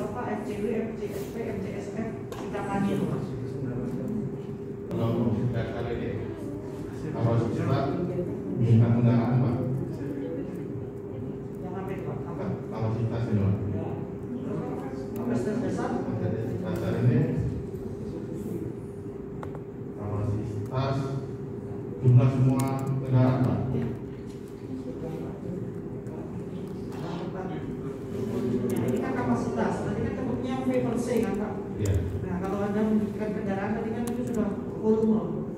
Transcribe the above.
Bapak FCW, FCSP, FCSF kita tanya. Ini, kalau siswa minta undangan pak, kapasitas ini pak. Kapasitas dasar ini. Kapasitas jumlah semua kendaraan pak. Iya. Nah kalau Anda menunjukkan kendaraan tadi kan itu sudah volume